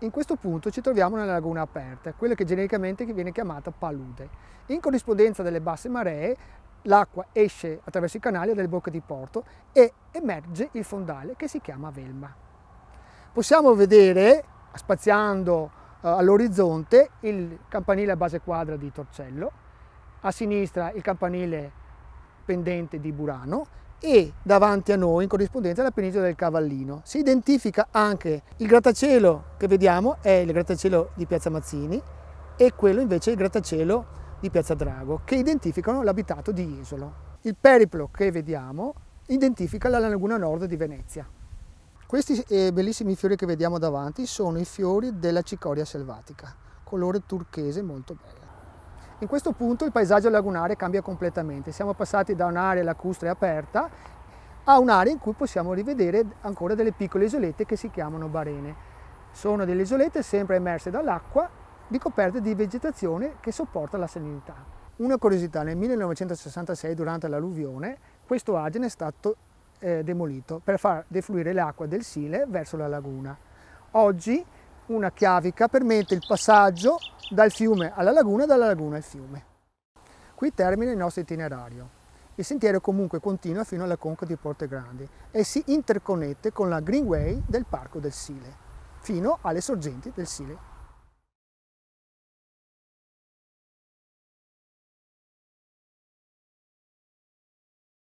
In questo punto ci troviamo nella laguna aperta, quella che genericamente viene chiamata palude. In corrispondenza delle basse maree l'acqua esce attraverso i canali delle bocche di porto e emerge il fondale che si chiama Velma. Possiamo vedere, spaziando uh, all'orizzonte, il campanile a base quadra di Torcello, a sinistra il campanile pendente di Burano e davanti a noi in corrispondenza la penisola del Cavallino. Si identifica anche il grattacielo che vediamo è il grattacielo di Piazza Mazzini e quello invece è il grattacielo di Piazza Drago che identificano l'abitato di Isolo. Il periplo che vediamo identifica la laguna nord di Venezia. Questi eh, bellissimi fiori che vediamo davanti sono i fiori della cicoria selvatica, colore turchese molto bello. In questo punto il paesaggio lagunare cambia completamente, siamo passati da un'area lacustre aperta a un'area in cui possiamo rivedere ancora delle piccole isolette che si chiamano barene. Sono delle isolette sempre emerse dall'acqua, ricoperte di vegetazione che sopporta la salinità. Una curiosità, nel 1966 durante l'alluvione questo agene è stato eh, demolito per far defluire l'acqua del Sile verso la laguna. Oggi una chiavica permette il passaggio dal fiume alla laguna e dalla laguna al fiume. Qui termina il nostro itinerario. Il sentiero comunque continua fino alla conca di Porte Grandi e si interconnette con la Greenway del Parco del Sile, fino alle sorgenti del Sile